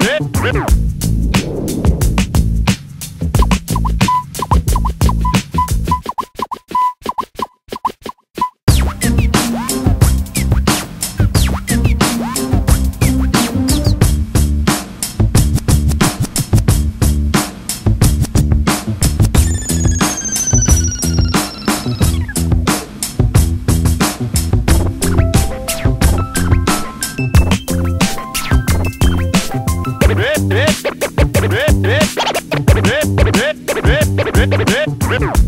Rip, rip. Bye.